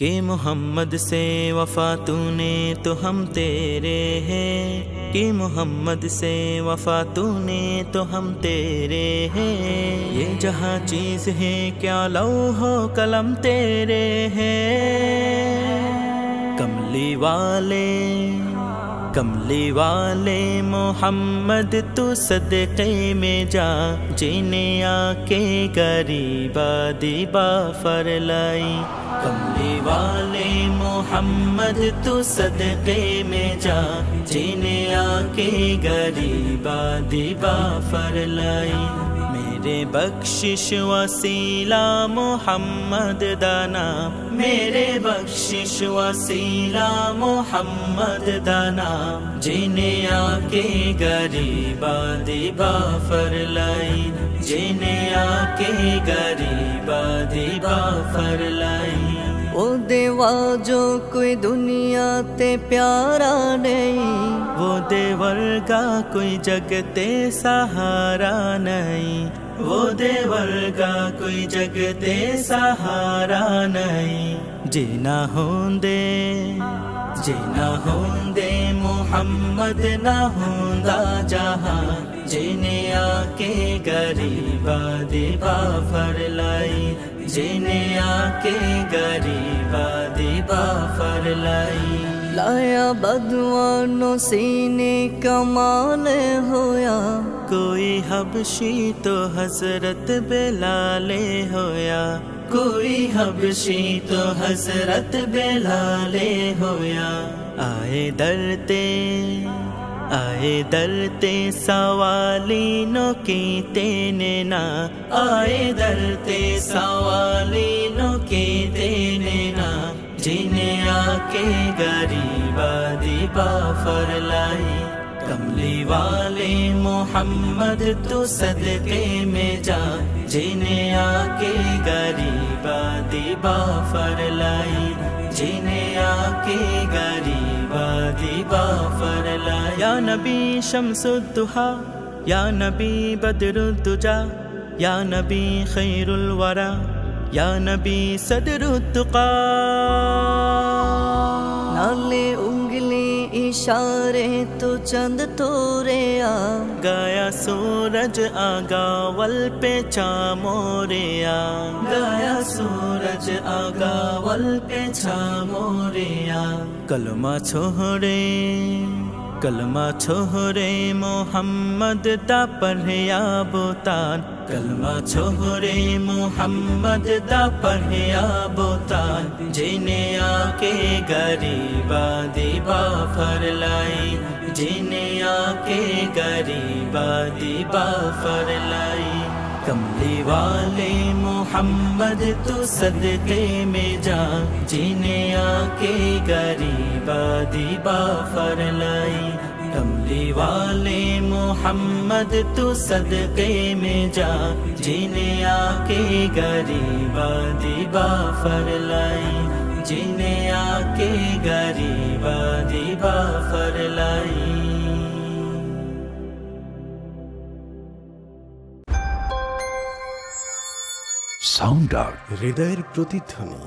कि मोहम्मद से वफा तूने तो हम तेरे हैं। कि मोहम्मद से वफा तूने तो हम तेरे हैं। ये जहाँ चीज़ है, क्या लो हो कलम तेरे हैं? कमली वाले कमली वाले मोहम्मद, तू सदक़े में जा जिन्हें आके गरीबा दीबा फरलाई। कमली वाले मोहम्मद, तू सदक़े में जा जिन्हें आके गरीबा दीबा फरलाई। मेरे बख्शिश वसीला मोहम्मद दाना। मेरे बख्शिश वसीला मोहम्मद दाना। जिन्हें आके गरीबा दीबा फरलाई। जिन्हें आके गरीबा दीबा फरलाई। ओ देवा जो कोई दुनिया ते प्यारा नहीं। वो देवर का कोई जगते सहारा नहीं। वो देवर का कोई जगते सहारा नहीं। जीना होंदे जीना होंदे, मोहम्मद ना होंदा जहाँ। जिन्हें आके गरीबा दीबा फरलाई जिन्हें आके गरीबा दीबा फरलाई लाया बदवानो सीने कमाल होया। कोई हबशी तो हज़रत बेलाले होया। कोई हबशी तो हज़रत बेलाले होया। आए डरते आए डरते सवाली नो की तेने ना। आए डरते सवाली नो की तेने जिन्हें आके गरीबा दीबा फरलाई कमली वाले मोहम्मद तू सदके में जा। जिन्हें आके गरीबा दीबा फरलाई जिन्हें आके गरीबा दीबा फरलाई या नबी शमसुद्दुहा, या नबी बदरुद्दुजा, या नबी खैरुल वरा या नबी सदरुद्दुका नाले उंगली इशारे तो चंद तोरे आ। गाया सूरज आगा वल पे चामोरिया गाया सूरज आगा वल पे चामोरिया कलमा छोड़े कलमा छोड़े मोहम्मद दा पढ़िया बोतान कलमा छोड़े मोहम्मद दा पढ़िया बोतान जिन्हें आके गरीबा दीबा फरलाई जिन्हें आके गरीबा दीबा फरलाई कमली वाले मोहम्मद, तू सदके में जा जिन्हें आके गरीबा दीबा फर लाई कमली वाले मोहम्मद, तू सदके में जा जिन्हें आके गरीबा दीबा फरलाई। जिन्हें आके गरीबा दीबा फरलाई। সাউন্ড আউট হৃদয়ের প্রতিধ্বনি।